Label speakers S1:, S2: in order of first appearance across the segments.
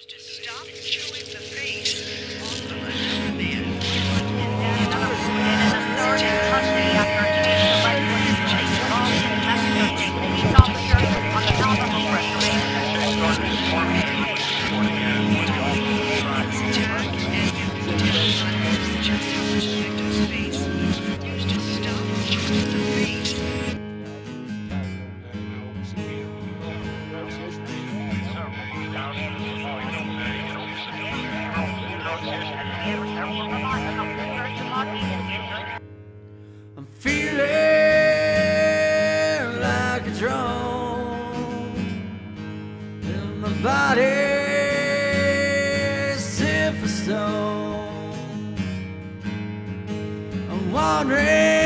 S1: to stop chewing.
S2: I'm feeling like a drone in my body, silver stone. I'm wondering.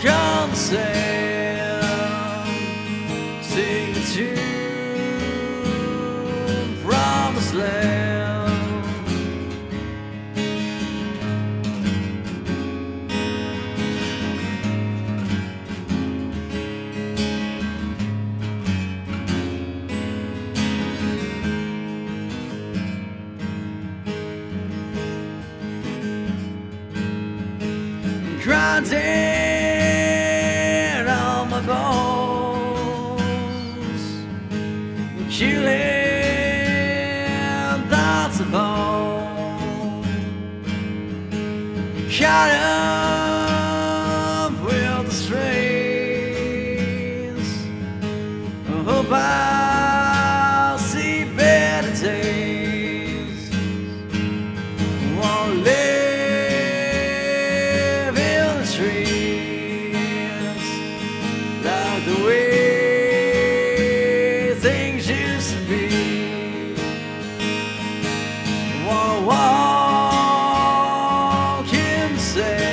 S2: can sail, sing land. grinding say.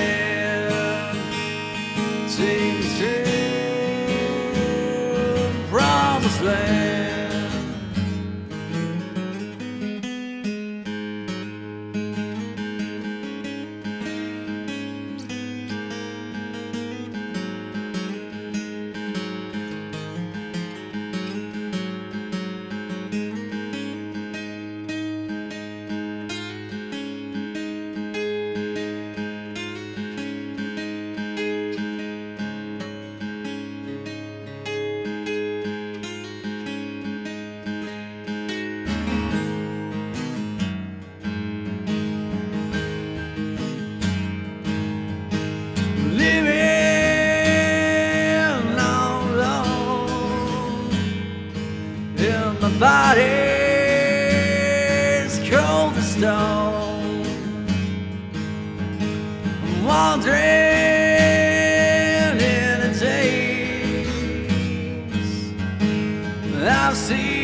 S2: stone. I'm wandering in the days I've seen.